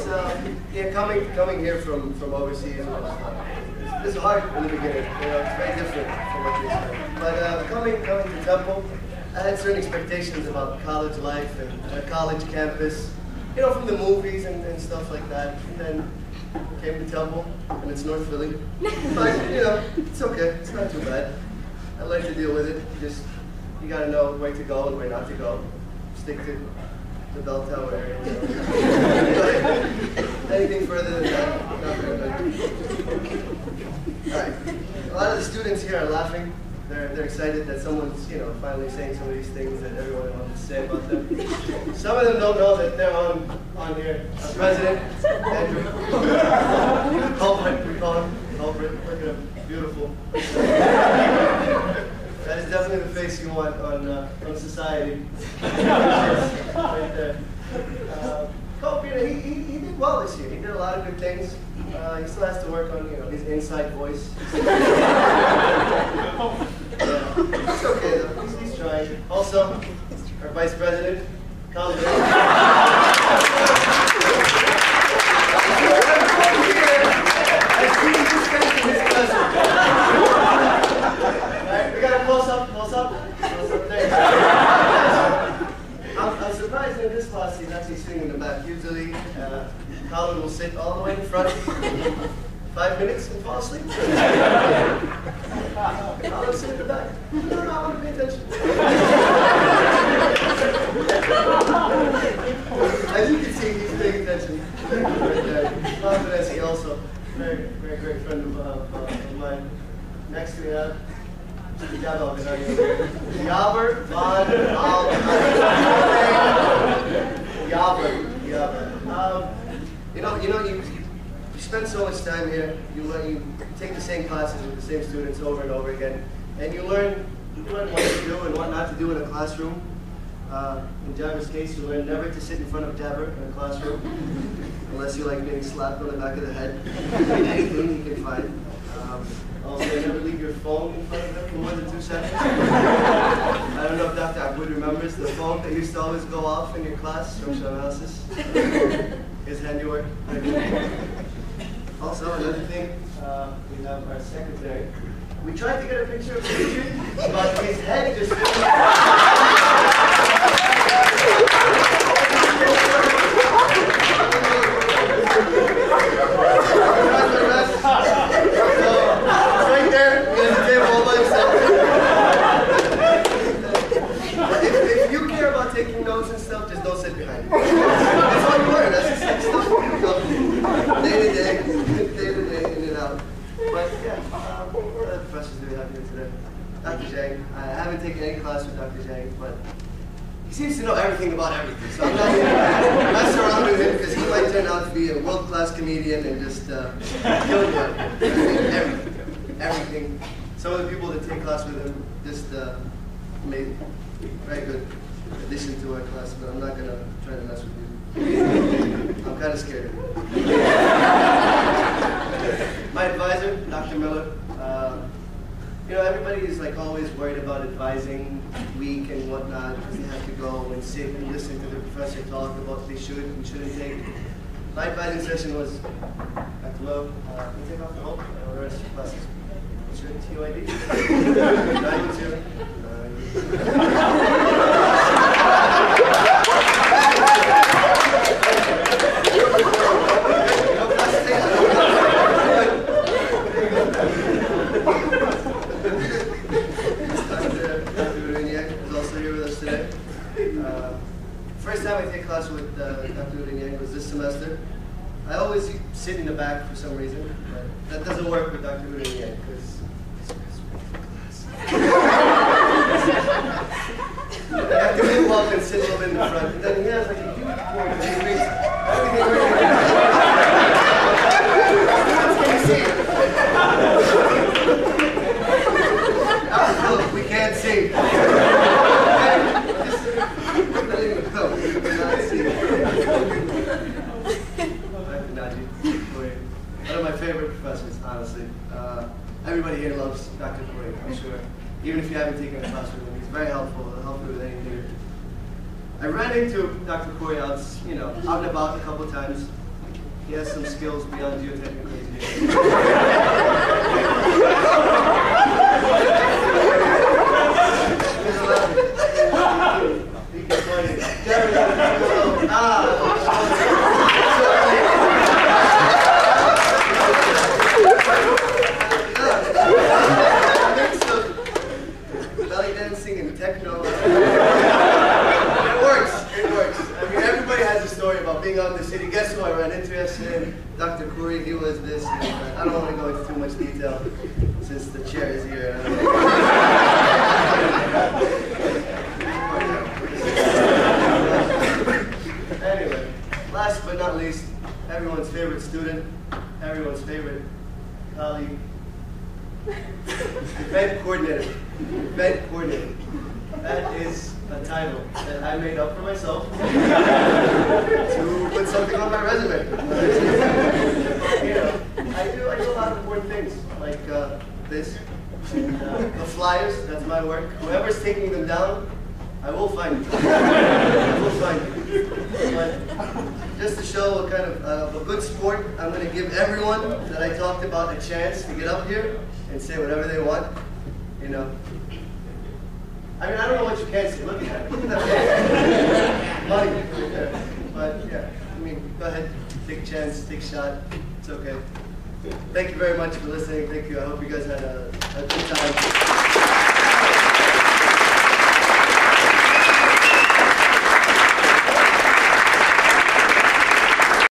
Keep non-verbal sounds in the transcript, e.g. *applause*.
it's uh, yeah, coming coming here from from overseas. Was, it's hard in the beginning. You know, it's very different from what you expect. But uh, coming coming to Temple, I had certain expectations about college life and a college campus. You know, from the movies and, and stuff like that. And then came to Temple, and it's North Philly. But you know, it's okay. It's not too bad. I like to deal with it. Just you gotta know where to go and where not to go. Stick to the bell tower area. *laughs* Anything further than that, not very good. All right. A lot of the students here are laughing. They're, they're excited that someone's, you know, finally saying some of these things that everyone wants to say about them. Some of them don't know that they're on, on here. President, Andrew. *laughs* Culprit, we call him. Culprit. Look at him. Beautiful. Definitely the face you want on, uh, on society. *laughs* right there. Uh, you know, he, he, he did well this year. He did a lot of good things. Uh, he still has to work on, you know, his inside voice. *laughs* yeah. It's okay though. He's, he's trying. Also, our vice president, Colin. Alright, we got a close up, close up, close up there. I'm, I'm surprised in this class he's actually sitting in the back. Usually, uh, Colin will sit all the way in front, five minutes and fall asleep. *laughs* Colin sit in the back. No, no, I want to pay attention. As you can see, he's paying attention. Right there. Bob also, very, very great friend of, uh, of mine. Next we have Jabba Yaber von Yaber. Yaber. Um, you know, you know, you, you spend so much time here. You learn, you take the same classes with the same students over and over again, and you learn, you learn what to do and what not to do in a classroom. Uh, in Jabber's case, you learn never to sit in front of Jabber in a classroom, *laughs* unless you like getting slapped on the back of the head. Anything you can find. Um, also, never leave your phone in front of them for more than two seconds. I don't know if Dr. Abud remembers the phone that used to always go off in your class, structural analysis. His handiwork. Also, another thing, uh, we have our secretary. We tried to get a picture of Dimitri, but his head just taking notes and stuff, just don't sit behind me. That's you. That's stuff day to day, day to day, in and out. But yeah, um, what other professors do we have here today? Dr. Zhang. I haven't taken any class with Dr. Zhang, but he seems to know everything about everything. So I'm not *laughs* to mess around with him because he might turn out to be a world-class comedian and just uh, kill you. Everything. Everything. Some of the people that take class with him just uh, made very good addition to our class, but I'm not going to try to mess with you. I'm kind of scared. *laughs* My advisor, Dr. Miller, you know, everybody's like always worried about advising week and whatnot because they have to go and sit and listen to the professor talk about what they should and shouldn't take. My advising session was, at Lowe, uh, can take off the whole and the classes? What's your TUID? 912. With uh, Dr. Uraniak was this semester. I always sit in the back for some reason, but that doesn't work with Dr. Uraniak because I have to up and sit a little bit in the front. And then he has like a huge board and he brings everything right Look, we can't see. Let him go. We cannot see. Dr. Naji, Kuwait. One of my favorite professors, honestly. Uh, everybody here loves Dr. Kuwait, I'm sure. Even if you haven't taken a class with him, he's very helpful. He'll help you with anything. I ran into Dr. Kuwait out, you know, out and about a couple times. he has some skills beyond geotechnical engineering. *laughs* He's allowed it. He can play it. Jerry, ah, mix of belly dancing and techno. It works. It works. I mean, everybody has a story about being out in the city. Guess who I ran into yesterday? Dr. Khoury. He was this. I don't want to go into too much detail since the chair is here. *laughs* anyway, last but not least, everyone's favorite student, everyone's favorite colleague, event coordinator. Event coordinator. That is a title that I made up for myself *laughs* to put something on my resume. you know, I do, I do a lot of important things, like uh, this. And, uh, the flyers, that's my work. Whoever's taking them down, I will find you. I will find you. But just to show a kind of uh, a good sport, I'm going to give everyone that I talked about a chance to get up here and say whatever they want. You know. I mean, I don't know what you can say. Look at that. Look at that. Money. there. But yeah, I mean, go ahead, take a chance, take a shot. It's okay. Thank you very much for listening. Thank you. I hope you guys had a, a good time.